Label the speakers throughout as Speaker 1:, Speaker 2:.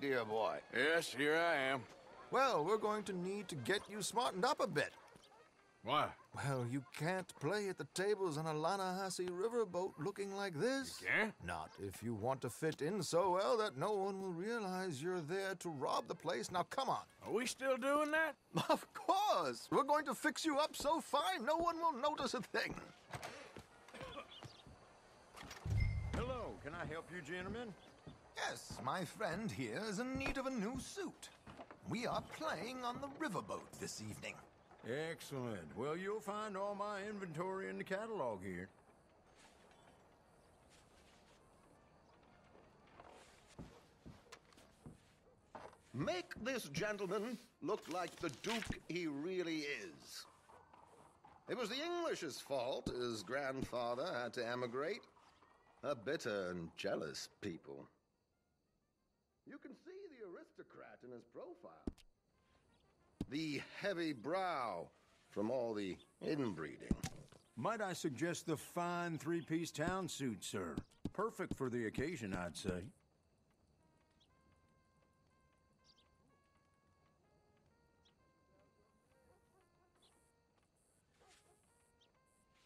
Speaker 1: dear boy?
Speaker 2: Yes, here I am.
Speaker 1: Well, we're going to need to get you smartened up a bit.
Speaker 2: Why?
Speaker 1: Well, you can't play at the tables on a Lannahechee riverboat looking like this.
Speaker 2: You can't?
Speaker 1: Not if you want to fit in so well that no one will realize you're there to rob the place. Now, come on.
Speaker 2: Are we still doing that?
Speaker 1: Of course! We're going to fix you up so fine no one will notice a thing.
Speaker 3: Hello, can I help you, gentlemen?
Speaker 1: Yes, my friend here is in need of a new suit. We are playing on the riverboat this evening.
Speaker 3: Excellent. Well, you'll find all my inventory in the catalog here.
Speaker 4: Make this gentleman look like the Duke he really is. It was the English's fault his grandfather had to emigrate. A bitter and jealous people. You can see the aristocrat in his profile. The heavy brow from all the inbreeding.
Speaker 3: Might I suggest the fine three-piece town suit, sir? Perfect for the occasion, I'd say.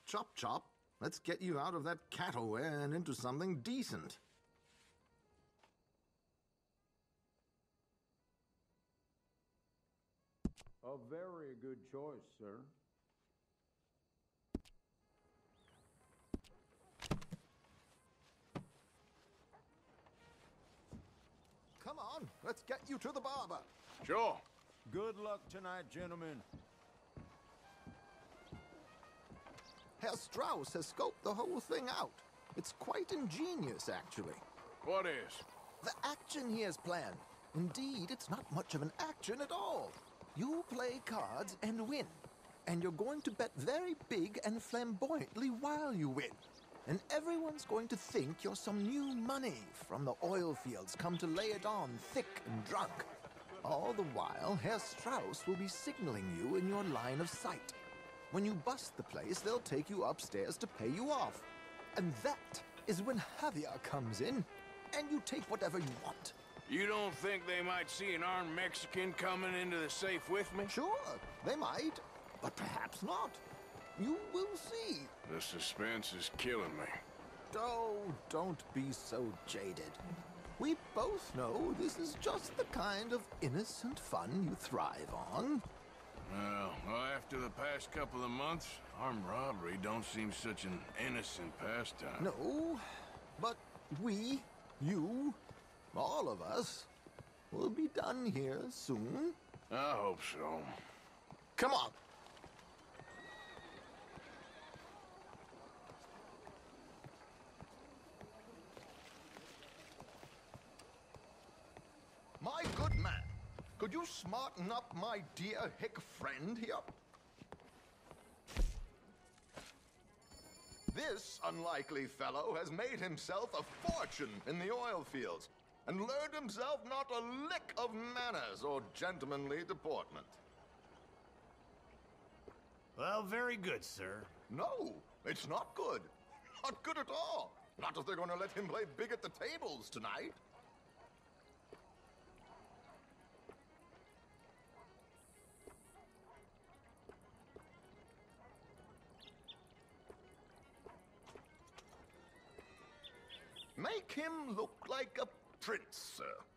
Speaker 1: Chop chop. Let's get you out of that cattle wear and into something decent.
Speaker 3: A very good choice, sir.
Speaker 1: Come on, let's get you to the barber.
Speaker 2: Sure.
Speaker 3: Good luck tonight, gentlemen.
Speaker 1: Herr Strauss has scoped the whole thing out. It's quite ingenious, actually.
Speaker 2: What is?
Speaker 1: The action he has planned. Indeed, it's not much of an action at all. You play cards and win. And you're going to bet very big and flamboyantly while you win. And everyone's going to think you're some new money from the oil fields come to lay it on thick and drunk. All the while, Herr Strauss will be signaling you in your line of sight. When you bust the place, they'll take you upstairs to pay you off. And that is when Javier comes in, and you take whatever you want.
Speaker 2: You don't think they might see an armed Mexican coming into the safe with me?
Speaker 1: Sure, they might, but perhaps not. You will see.
Speaker 2: The suspense is killing me.
Speaker 1: Oh, don't be so jaded. We both know this is just the kind of innocent fun you thrive on.
Speaker 2: Well, after the past couple of months, armed robbery don't seem such an innocent pastime.
Speaker 1: No, but we, you, all of us, will be done here soon.
Speaker 2: I hope so.
Speaker 1: Come on. My good man, could you smarten up my dear hick friend here? This unlikely fellow has made himself a fortune in the oil fields and learned himself not a lick of manners or gentlemanly deportment.
Speaker 5: Well, very good, sir.
Speaker 1: No, it's not good. Not good at all. Not if they're going to let him play big at the tables tonight. Make him look like a prince, sir.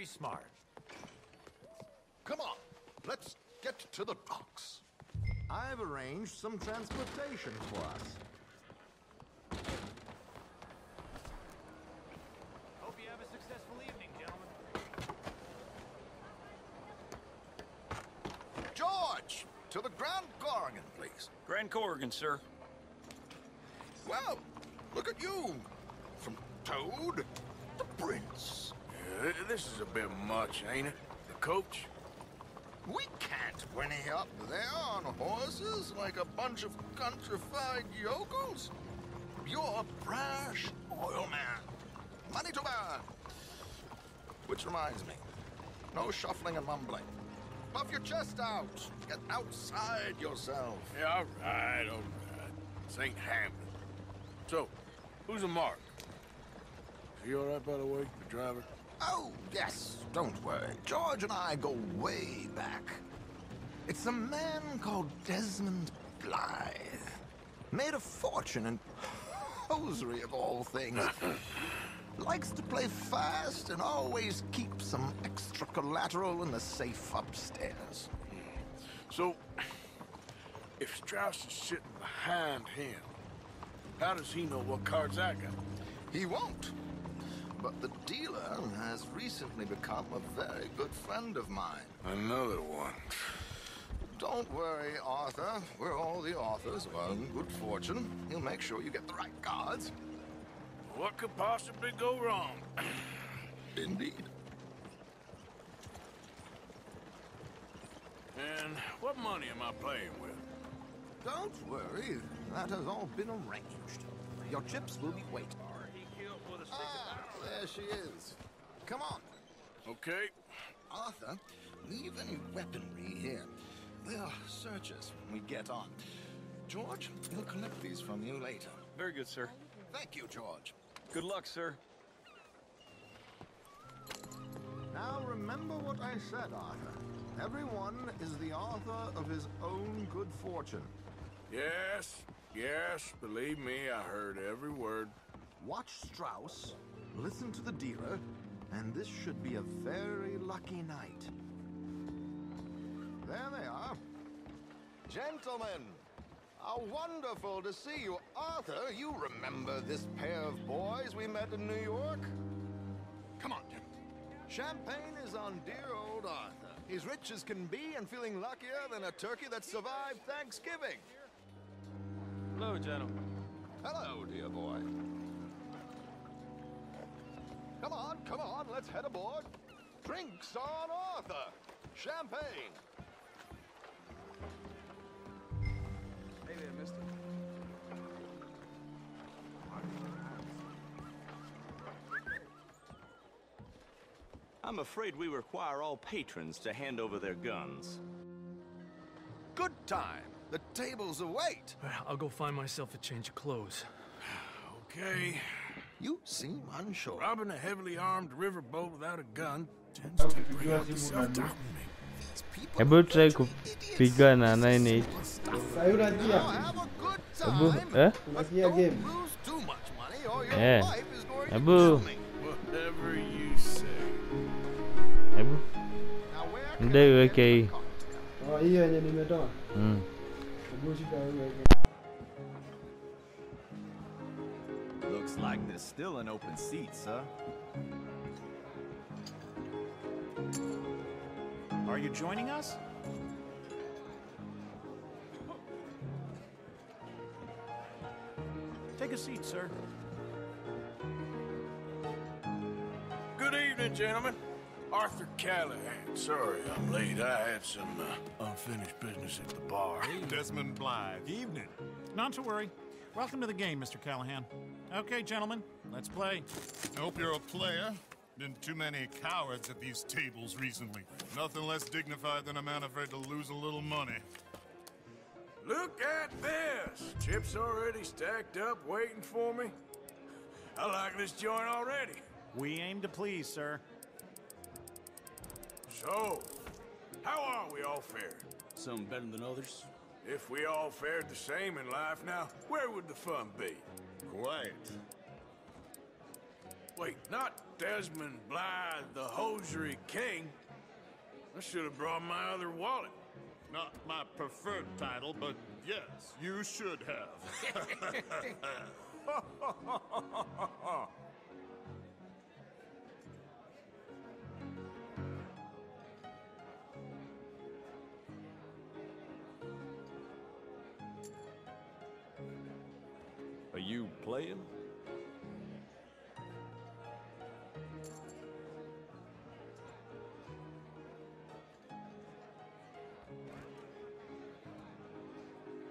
Speaker 5: Very smart.
Speaker 1: Come on, let's get to the docks.
Speaker 6: I've arranged some transportation for us.
Speaker 5: Hope you have a successful evening, gentlemen.
Speaker 1: George, to the Grand Corrigan, please.
Speaker 7: Grand Corrigan, sir.
Speaker 1: Well, look at you. From Toad to Prince.
Speaker 2: This is a bit much, ain't it? The coach?
Speaker 1: We can't whinny up there on horses like a bunch of countrified yokels. You're a brash oil man. Money to burn. Which reminds me, no shuffling and mumbling. Puff your chest out. Get outside yourself.
Speaker 2: Yeah, all right, all right. This ain't Hamlet. So, who's a mark? Is he all right, by the way, the driver?
Speaker 1: Oh, yes, don't worry. George and I go way back. It's a man called Desmond Blythe. Made a fortune in hosiery of all things. Likes to play fast and always keep some extra collateral in the safe upstairs.
Speaker 2: So, if Strauss is sitting behind him, how does he know what cards I got?
Speaker 1: He won't. But the dealer has recently become a very good friend of mine.
Speaker 2: Another one.
Speaker 1: Don't worry, Arthur. We're all the authors of our good fortune. He'll make sure you get the right cards.
Speaker 2: What could possibly go wrong?
Speaker 1: Indeed.
Speaker 2: And what money am I playing with?
Speaker 1: Don't worry. That has all been arranged. Your chips will be waiting. Ah, there she is. Come on.
Speaker 2: Okay.
Speaker 1: Arthur, leave any weaponry here. They'll search us when we get on. George, he'll collect these from you later.
Speaker 7: Very good, sir.
Speaker 1: Thank you, George.
Speaker 7: Good luck, sir.
Speaker 6: Now remember what I said, Arthur. Everyone is the author of his own good fortune.
Speaker 2: Yes, yes, believe me, I heard every word.
Speaker 6: Watch Strauss, listen to the dealer, and this should be a very lucky night. There they are.
Speaker 1: Gentlemen, how wonderful to see you. Arthur, you remember this pair of boys we met in New York? Come on, gentlemen. Champagne is on dear old Arthur. He's rich as can be and feeling luckier than a turkey that survived Thanksgiving.
Speaker 7: Hello, gentlemen.
Speaker 1: Hello, dear boy. Come on, come on, let's head aboard. Drinks on Arthur. Champagne.
Speaker 7: Hey there, mister.
Speaker 8: I'm afraid we require all patrons to hand over their guns.
Speaker 1: Good time. The tables await.
Speaker 9: I'll go find myself a change of clothes.
Speaker 2: Okay.
Speaker 1: You seem unsure.
Speaker 2: Robbing a heavily armed riverboat without a gun tends to bring out the self-doubt in me.
Speaker 1: These people
Speaker 10: Hebu try
Speaker 1: virtually
Speaker 10: kupigana na
Speaker 1: idiots.
Speaker 10: 98.
Speaker 11: Sasa unajia
Speaker 1: Now have a good
Speaker 10: Hebu, eh?
Speaker 1: but
Speaker 11: unasikia game.
Speaker 1: lose too much money or your
Speaker 10: Eh.
Speaker 1: wife is going to
Speaker 10: Hebu.
Speaker 1: kill me.
Speaker 2: Whatever you.
Speaker 10: Hebu
Speaker 1: Now where can
Speaker 10: weke hii.
Speaker 11: Oh, hiyo yenye nimetoa.
Speaker 10: mm.
Speaker 11: Hebu shika hiyo.
Speaker 12: Looks still an open seat, sir.
Speaker 5: Are you joining us? Take a seat, sir.
Speaker 2: Good evening, gentlemen. Arthur Callahan. Sorry I'm late. I had some uh, unfinished business at the bar.
Speaker 13: Desmond Blythe. Evening. Not to worry. Welcome to the game, Mr. Callahan. Okay, gentlemen, let's play. I hope you're a player. Been too many cowards at these tables recently. Nothing less dignified than a man afraid to lose a little money.
Speaker 2: Look at this. Chips already stacked up, waiting for me. I like this joint already.
Speaker 5: We aim to please, sir.
Speaker 2: So, how are we all fared?
Speaker 7: Some better than others.
Speaker 2: If we all fared the same in life now, where would the fun be?
Speaker 13: Quiet.
Speaker 2: Wait, not Desmond Blythe, the hosiery king. I should have brought my other wallet.
Speaker 13: Not my preferred title, but yes, you should have.
Speaker 12: you playing?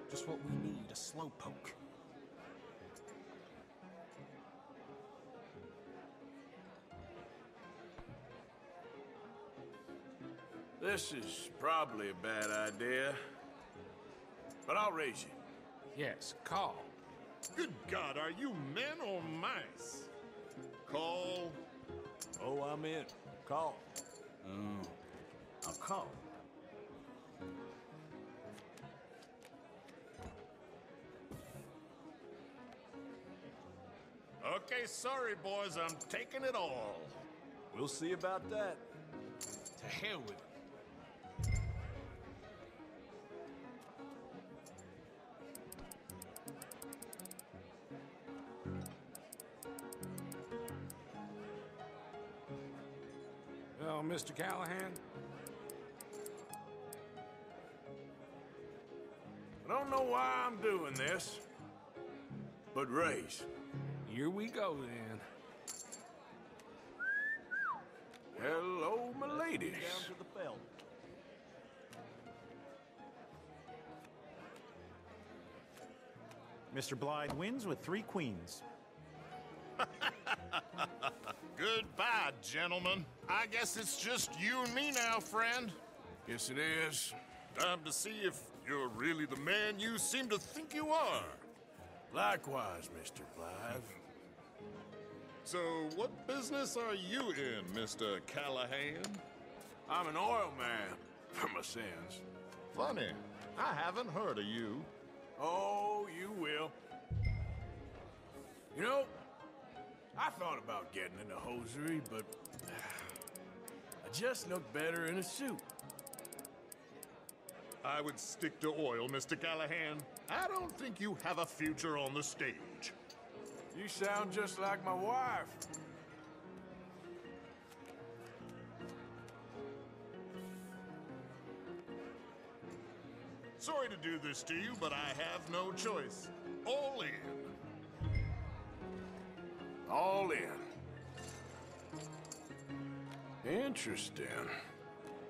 Speaker 14: Just what we need, a slow poke.
Speaker 2: This is probably a bad idea. But I'll raise you.
Speaker 13: Yes, call. Good God, are you men or mice? Call.
Speaker 12: Oh, I'm in. Call.
Speaker 8: Oh, I'll call.
Speaker 13: Okay, sorry, boys, I'm taking it all.
Speaker 12: We'll see about that.
Speaker 14: To hell with it.
Speaker 2: Mr. Callahan? I don't know why I'm doing this, but race.
Speaker 14: Here we go then.
Speaker 2: Hello, my ladies.
Speaker 12: Down to the belt.
Speaker 5: Mr. Blythe wins with three queens.
Speaker 13: Goodbye, gentlemen. I guess it's just you and me now, friend.
Speaker 2: Yes, it is.
Speaker 13: Time to see if you're really the man you seem to think you are.
Speaker 2: Likewise, Mr. Blythe.
Speaker 13: So, what business are you in, Mr. Callahan?
Speaker 2: I'm an oil man, for my sins.
Speaker 13: Funny, I haven't heard of you.
Speaker 2: Oh, you will. You know, I thought about getting into hosiery, but I just look better in a suit.
Speaker 13: I would stick to oil, Mr. Callahan. I don't think you have a future on the stage.
Speaker 2: You sound just like my wife.
Speaker 13: Sorry to do this to you, but I have no choice. All in.
Speaker 2: All in. Interesting.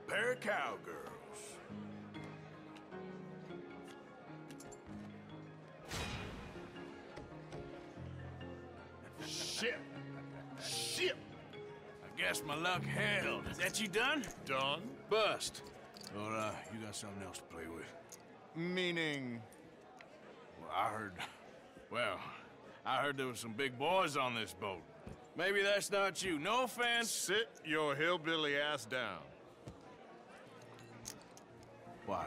Speaker 2: Pair of cowgirls.
Speaker 13: Shit. Shit.
Speaker 2: I guess my luck held. Is that you done?
Speaker 13: Done?
Speaker 2: Bust. Or, uh, you got something else to play with?
Speaker 13: Meaning.
Speaker 2: Well, I heard. Well, I heard there was some big boys on this boat. Maybe that's not you. No offense.
Speaker 13: Sit your hillbilly ass down.
Speaker 2: Why?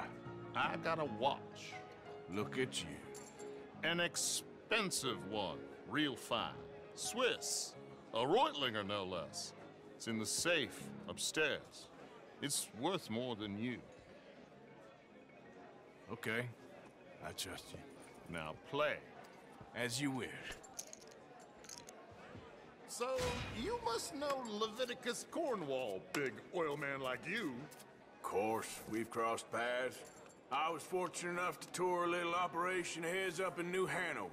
Speaker 13: I got a watch.
Speaker 2: Look at you.
Speaker 13: An expensive one. Real fine. Swiss. A Reutlinger, no less. It's in the safe upstairs. It's worth more than you.
Speaker 2: Okay. I trust you.
Speaker 13: Now play.
Speaker 2: As you wish.
Speaker 13: So, you must know Leviticus Cornwall, big oil man like you.
Speaker 2: Of course, we've crossed paths. I was fortunate enough to tour a little operation heads up in New Hanover.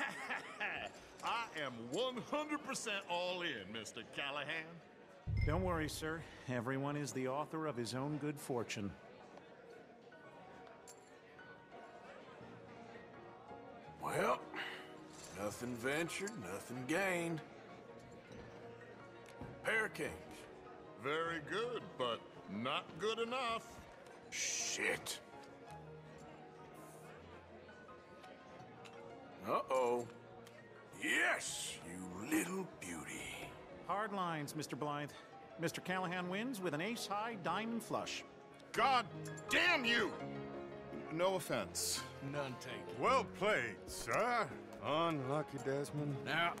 Speaker 13: I am 100% all in, Mr. Callahan.
Speaker 5: Don't worry, sir. Everyone is the author of his own good fortune.
Speaker 2: Well, nothing ventured, nothing gained. Pair kings.
Speaker 13: Very good, but not good enough.
Speaker 2: Shit. Uh-oh. Yes, you little beauty.
Speaker 5: Hard lines, Mr. Blythe. Mr. Callahan wins with an ace-high diamond flush.
Speaker 13: God damn you! No offense.
Speaker 2: None taken.
Speaker 13: Well played, sir.
Speaker 15: Unlucky, Desmond.
Speaker 2: Now,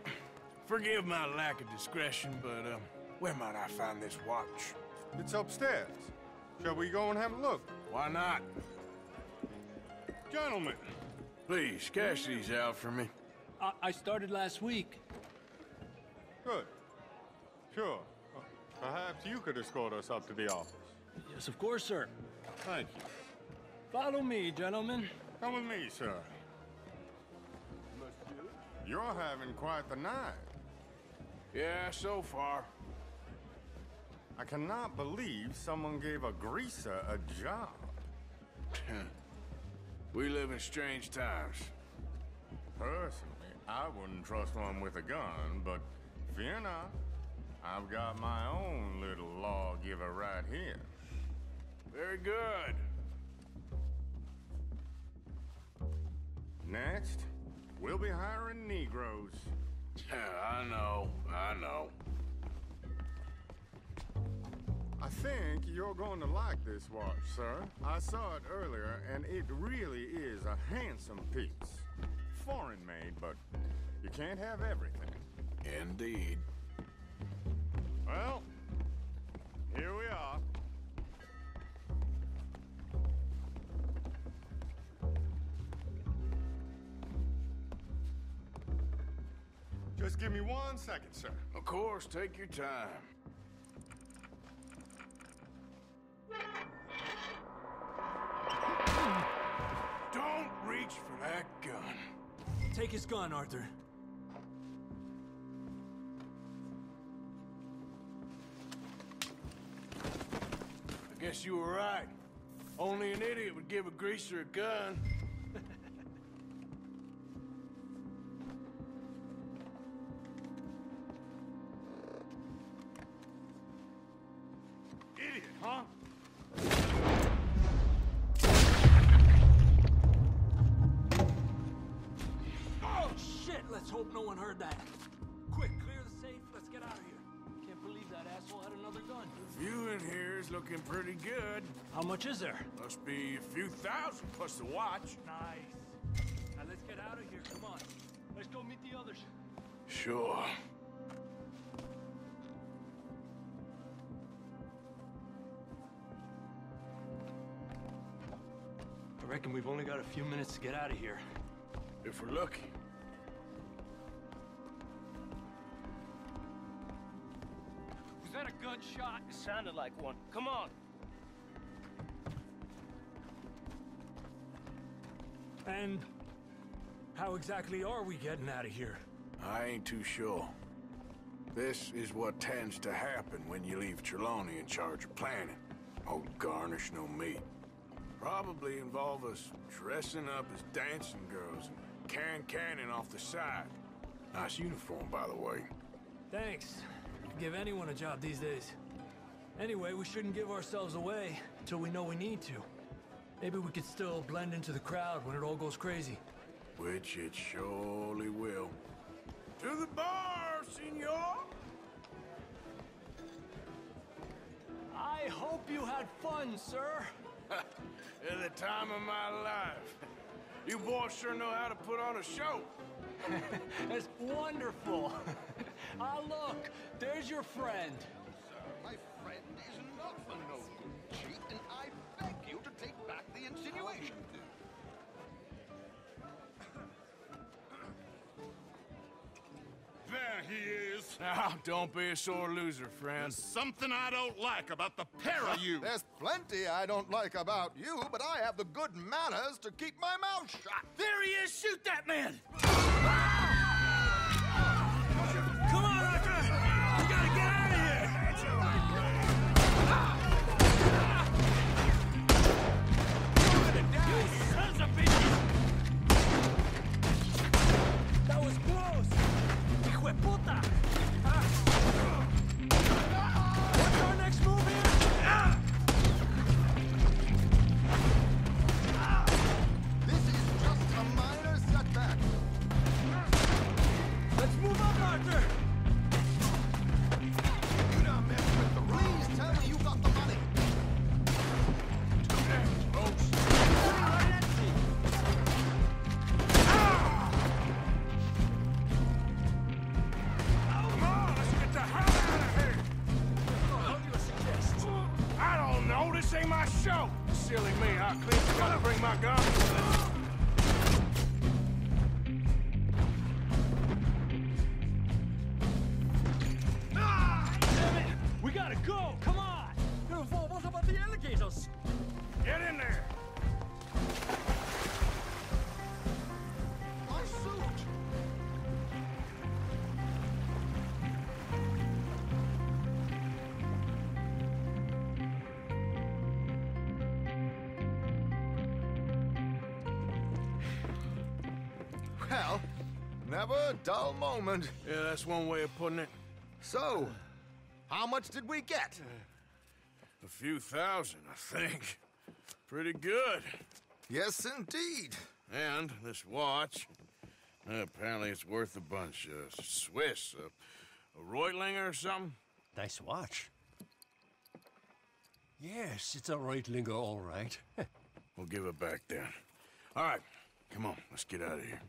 Speaker 2: forgive my lack of discretion, but um, where might I find this watch?
Speaker 15: It's upstairs. Shall we go and have a look?
Speaker 2: Why not?
Speaker 15: Gentlemen.
Speaker 2: Please, cash these out for me.
Speaker 9: I, I started last week.
Speaker 15: Good. Sure. Perhaps you could escort us up to the office.
Speaker 9: Yes, of course, sir.
Speaker 15: Thank you.
Speaker 9: Follow me, gentlemen.
Speaker 15: Come with me, sir. You're having quite the night.
Speaker 2: Yeah, so far.
Speaker 15: I cannot believe someone gave a greaser a job.
Speaker 2: we live in strange times.
Speaker 15: Personally, I wouldn't trust one with a gun, but fear not. I've got my own little lawgiver right here.
Speaker 2: Very good.
Speaker 15: Next, we'll be hiring Negroes.
Speaker 2: I know, I know.
Speaker 15: I think you're going to like this watch, sir. I saw it earlier, and it really is a handsome piece. Foreign made, but you can't have everything.
Speaker 2: Indeed.
Speaker 15: Well, here we are. Just give me one second, sir.
Speaker 2: Of course, take your time. Don't reach for that gun.
Speaker 9: Take his gun, Arthur.
Speaker 2: I guess you were right. Only an idiot would give a greaser a gun.
Speaker 9: Let's hope no one heard that. Quick, clear the safe. Let's get out of here. Can't believe that asshole had another gun.
Speaker 2: The view in here is looking pretty good.
Speaker 9: How much is there?
Speaker 2: Must be a few thousand plus the watch.
Speaker 9: Nice. Now let's get out of here. Come on. Let's go meet the others.
Speaker 2: Sure.
Speaker 9: I reckon we've only got a few minutes to get out of here.
Speaker 2: If we're lucky.
Speaker 7: That a gunshot? It sounded like one. Come on.
Speaker 9: And how exactly are we getting out of here?
Speaker 2: I ain't too sure. This is what tends to happen when you leave Trelawny in charge of planning. Oh, garnish no meat. Probably involve us dressing up as dancing girls and carrying cannon off the side. Nice uniform, by the way.
Speaker 9: Thanks. Give anyone a job these days. Anyway, we shouldn't give ourselves away until we know we need to. Maybe we could still blend into the crowd when it all goes crazy.
Speaker 2: Which it surely will. To the bar, senor!
Speaker 9: I hope you had fun, sir.
Speaker 2: At the time of my life. You boys sure know how to put on a show.
Speaker 9: That's wonderful. ah, look, there's your friend.
Speaker 1: My friend is not a no good cheat, and I beg you to take back the insinuation.
Speaker 13: There he is.
Speaker 2: Now, don't be a sore loser, friend.
Speaker 13: There's something I don't like about the pair of you.
Speaker 1: There's plenty I don't like about you, but I have the good manners to keep my mouth shut.
Speaker 9: There he is! Shoot that man!
Speaker 1: Never a dull moment.
Speaker 2: Yeah, that's one way of putting it.
Speaker 1: So, how much did we get?
Speaker 2: A few thousand, I think. Pretty good.
Speaker 1: Yes, indeed.
Speaker 2: And this watch, uh, apparently it's worth a bunch. Uh, Swiss, uh, a Reutlinger or something?
Speaker 16: Nice watch. Yes, it's a Reutlinger, all right.
Speaker 2: We'll give it back then. All right, come on, let's get out of here.